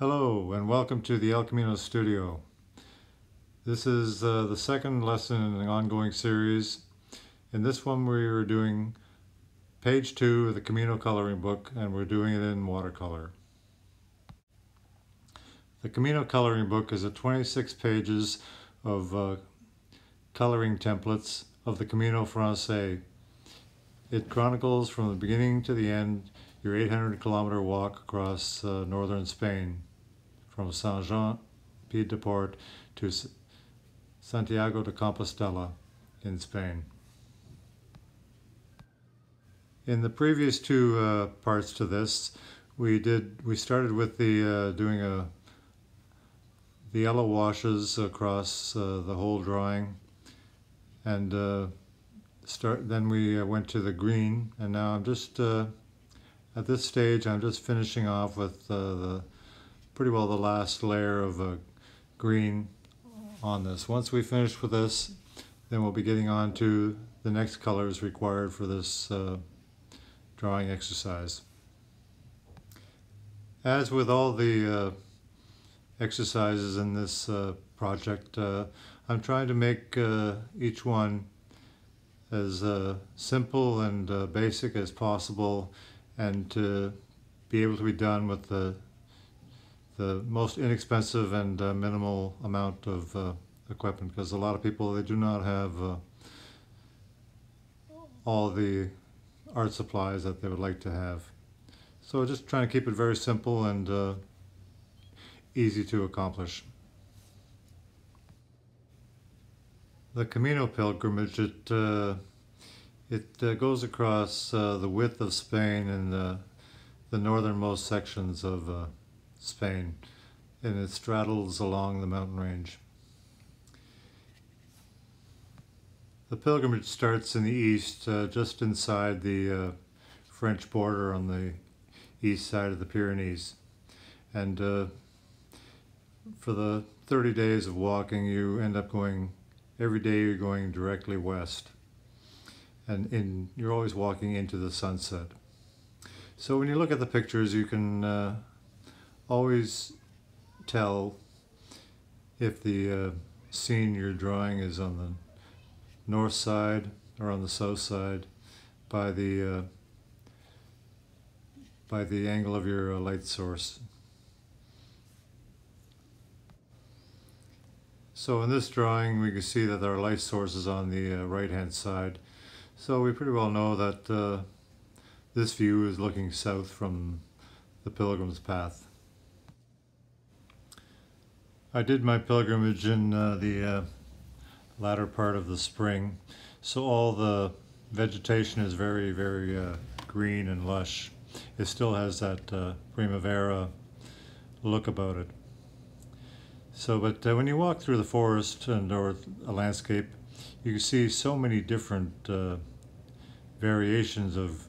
Hello and welcome to the El Camino Studio. This is uh, the second lesson in an ongoing series. In this one we are doing page two of the Camino coloring book and we're doing it in watercolor. The Camino coloring book is a 26 pages of uh, coloring templates of the Camino Francais. It chronicles from the beginning to the end your 800 kilometer walk across uh, northern Spain from Saint Jean Pied de Port to Santiago de Compostela in Spain. In the previous two uh, parts to this, we did we started with the uh, doing a the yellow washes across uh, the whole drawing, and uh, start. Then we uh, went to the green, and now I'm just uh, at this stage. I'm just finishing off with the pretty well the last layer of green on this. Once we finish with this, then we'll be getting on to the next colors required for this uh, drawing exercise. As with all the uh, exercises in this uh, project, uh, I'm trying to make uh, each one as uh, simple and basic as possible and to be able to be done with the the most inexpensive and uh, minimal amount of uh, equipment because a lot of people they do not have uh, all the art supplies that they would like to have. So just trying to keep it very simple and uh, easy to accomplish. The Camino pilgrimage, it, uh, it uh, goes across the width of Spain and the northernmost sections of Spain, and it straddles along the mountain range. The pilgrimage starts in the east, uh, just inside the uh, French border on the east side of the Pyrenees. And uh, for the 30 days of walking, you end up going, every day you're going directly west. And in, you're always walking into the sunset. So when you look at the pictures, you can uh, always tell if the uh, scene you're drawing is on the north side or on the south side by the uh, by the angle of your uh, light source. So in this drawing we can see that our light source is on the uh, right hand side. So we pretty well know that uh, this view is looking south from the pilgrim's path. I did my pilgrimage in uh, the uh, latter part of the spring, so all the vegetation is very, very uh, green and lush. It still has that uh, primavera look about it. So, but uh, when you walk through the forest and or a landscape, you can see so many different uh, variations of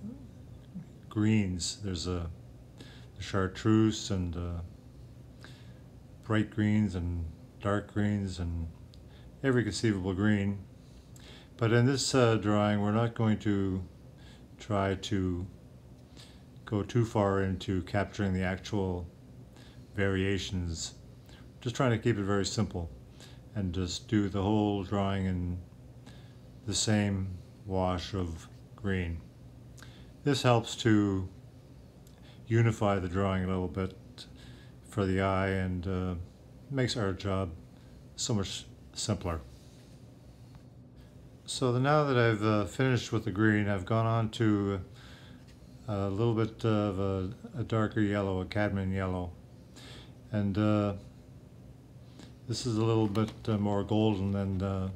greens. There's a chartreuse and bright greens and dark greens and every conceivable green. But in this uh, drawing, we're not going to try to go too far into capturing the actual variations. Just trying to keep it very simple and just do the whole drawing in the same wash of green. This helps to unify the drawing a little bit for the eye and uh, makes our job so much simpler. So now that I've uh, finished with the green, I've gone on to a little bit of a, a darker yellow, a cadmium yellow. And uh, this is a little bit uh, more golden than uh,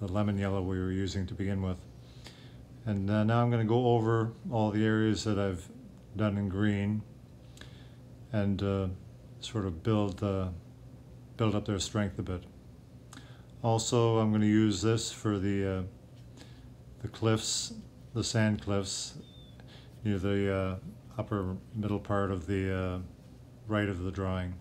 the lemon yellow we were using to begin with. And uh, now I'm going to go over all the areas that I've done in green and uh, sort of build, uh, build up their strength a bit. Also, I'm going to use this for the, uh, the cliffs, the sand cliffs, near the uh, upper middle part of the uh, right of the drawing.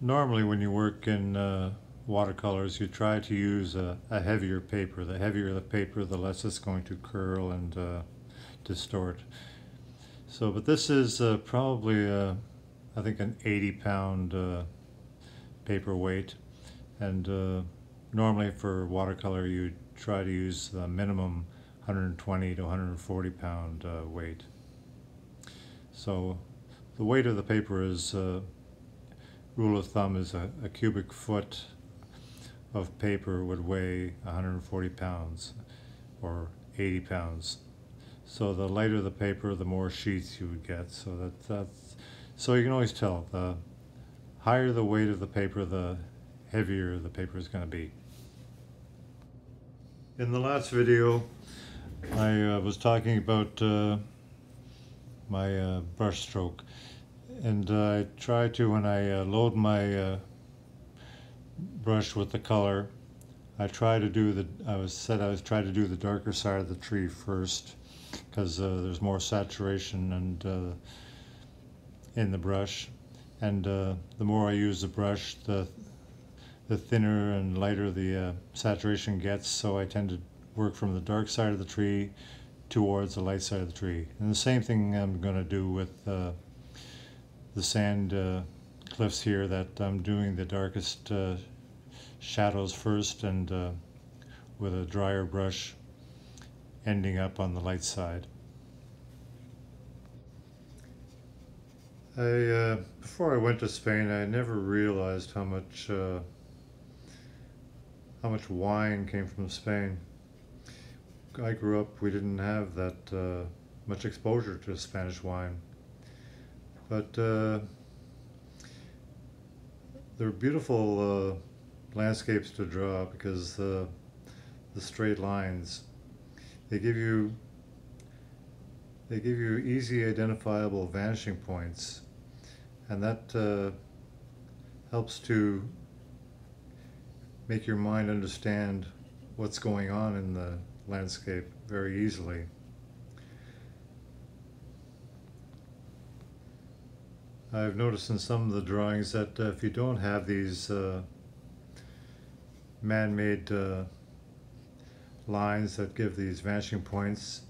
Normally when you work in uh, watercolors, you try to use a, a, heavier paper. The heavier the paper, the less it's going to curl and uh, distort. So, but this is uh, probably, uh, I think, an 80 pound uh, paper weight. And uh, normally for watercolor, you try to use the minimum 120 to 140 pound uh, weight. So the weight of the paper is, uh, rule of thumb is a, a cubic foot of paper would weigh 140 pounds or 80 pounds. So the lighter the paper, the more sheets you would get. So that, that's, so you can always tell, the higher the weight of the paper, the heavier the paper is going to be. In the last video, I uh, was talking about uh, my uh, brush stroke and uh, I try to, when I uh, load my uh, brush with the color, I try to do the, I was said I was trying to do the darker side of the tree first because uh, there's more saturation and uh, in the brush. And uh, the more I use the brush the the thinner and lighter the uh, saturation gets. So I tend to work from the dark side of the tree towards the light side of the tree. And the same thing I'm going to do with uh, the sand uh, cliffs here that I'm doing the darkest shadows first and with a drier brush ending up on the light side. I, uh, before I went to Spain, I never realized how much, uh, how much wine came from Spain. I grew up, we didn't have that uh, much exposure to Spanish wine. But uh, they're beautiful uh, landscapes to draw because the straight lines they give you they give you easy identifiable vanishing points and that uh, helps to make your mind understand what's going on in the landscape very easily. I've noticed in some of the drawings that uh, if you don't have these uh, man-made uh, lines that give these vanishing points,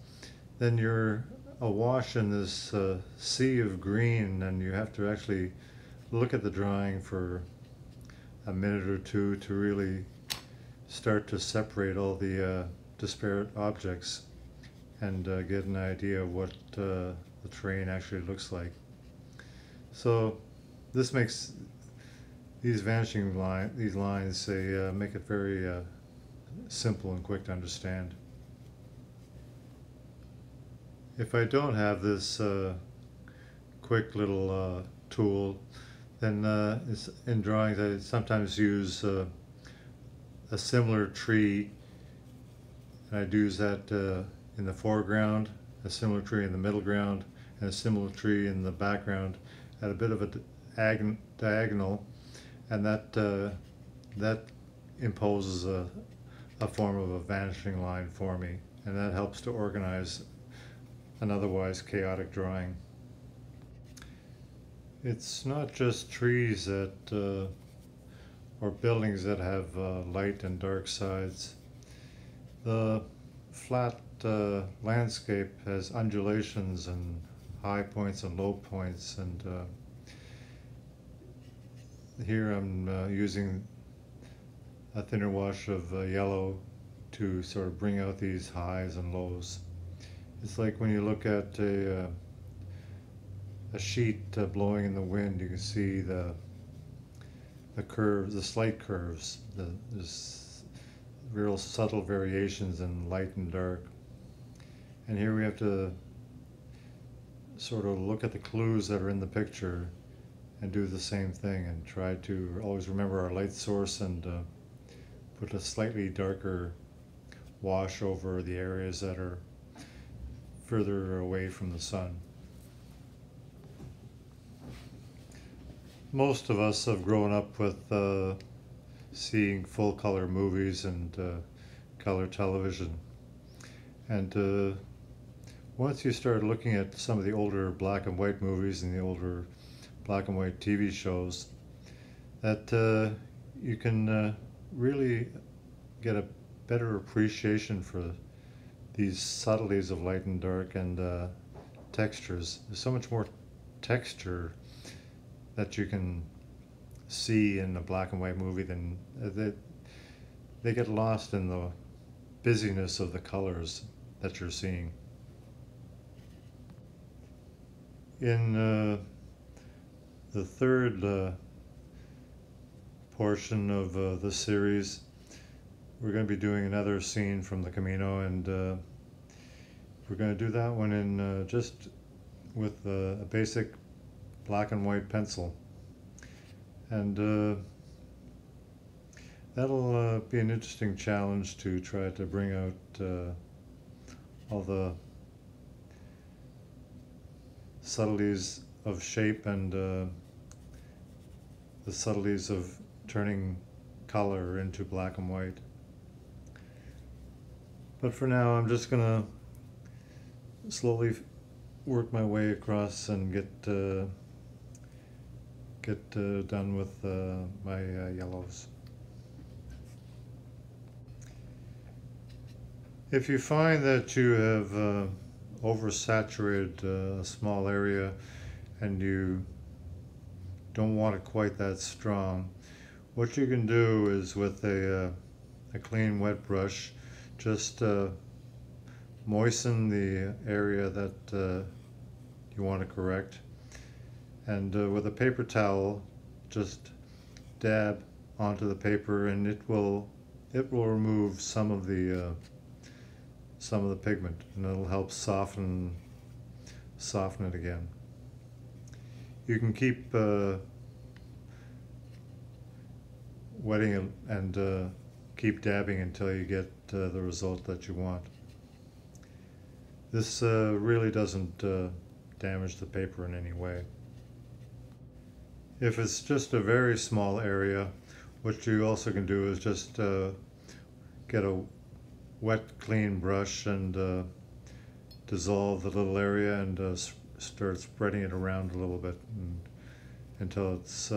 then you're awash in this uh, sea of green and you have to actually look at the drawing for a minute or two to really start to separate all the uh, disparate objects and uh, get an idea of what uh, the terrain actually looks like. So this makes these vanishing line, these lines say uh, make it very uh, simple and quick to understand. If I don't have this uh, quick little uh, tool, then uh, in drawings I sometimes use uh, a similar tree and I'd use that uh, in the foreground, a similar tree in the middle ground, and a similar tree in the background at a bit of a diagonal and that uh, that imposes a, a form of a vanishing line for me, and that helps to organize an otherwise chaotic drawing. It's not just trees that, uh, or buildings that have uh, light and dark sides. The flat uh, landscape has undulations and high points and low points, and uh, here I'm uh, using a thinner wash of uh, yellow to sort of bring out these highs and lows. It's like when you look at a, uh, a sheet uh, blowing in the wind, you can see the the curves, the slight curves, the, real subtle variations in light and dark. And here we have to sort of look at the clues that are in the picture and do the same thing and try to always remember our light source and uh, put a slightly darker wash over the areas that are further away from the sun. Most of us have grown up with uh, seeing full color movies and uh, color television. And uh, once you start looking at some of the older black and white movies and the older black and white TV shows, that uh, you can uh, really get a better appreciation for these subtleties of light and dark and uh, textures. There's so much more texture that you can see in a black and white movie than uh, they, they get lost in the busyness of the colors that you're seeing. In uh, the third uh, portion of uh, the series, we're going to be doing another scene from the Camino, and uh, we're going to do that one in uh, just with uh, a basic black and white pencil. And uh, that'll uh, be an interesting challenge to try to bring out all the subtleties of shape and the subtleties of turning color into black and white. But for now, I'm just gonna slowly work my way across and get uh, get uh, done with uh, my uh, yellows. If you find that you have uh, oversaturated uh, a small area and you don't want it quite that strong, what you can do is with a, uh, a clean wet brush, just uh, moisten the area that uh, you want to correct. And uh, with a paper towel, just dab onto the paper and it will it will remove some of the uh, some of the pigment and it'll help soften soften it again. You can keep uh, wetting and uh, keep dabbing until you get uh, the result that you want. This uh, really doesn't uh, damage the paper in any way. If it's just a very small area, what you also can do is just uh, get a wet clean brush and uh, dissolve the little area and start spreading it around a little bit and, until it's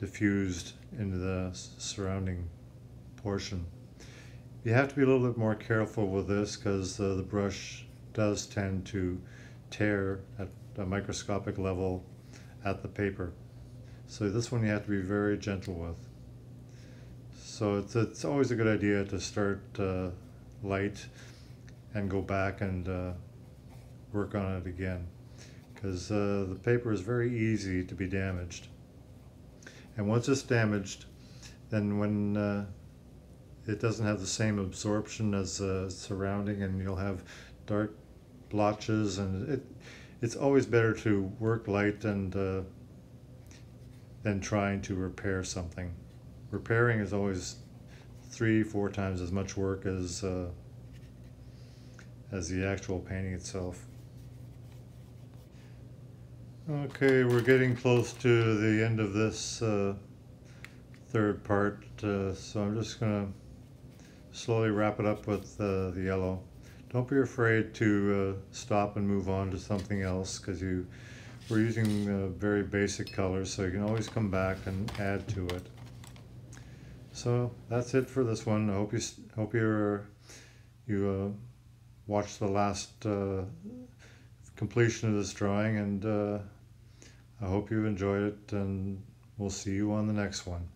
diffused into the surrounding portion. You have to be a little bit more careful with this because uh, the brush does tend to tear at a microscopic level at the paper. So this one you have to be very gentle with. So it's, it's always a good idea to start uh, light and go back and uh, work on it again because uh, the paper is very easy to be damaged. And once it's damaged, then when uh, it doesn't have the same absorption as uh, surrounding and you'll have dark blotches and it, it's always better to work light and uh, than trying to repair something repairing is always three, four times as much work as uh, as the actual painting itself. Okay, we're getting close to the end of this uh, third part, uh, so I'm just going to slowly wrap it up with uh, the yellow. Don't be afraid to uh, stop and move on to something else because you we're using uh, very basic colors, so you can always come back and add to it. So that's it for this one. I hope you hope you you uh, watched the last completion of this drawing, and uh, I hope you enjoyed it. And we'll see you on the next one.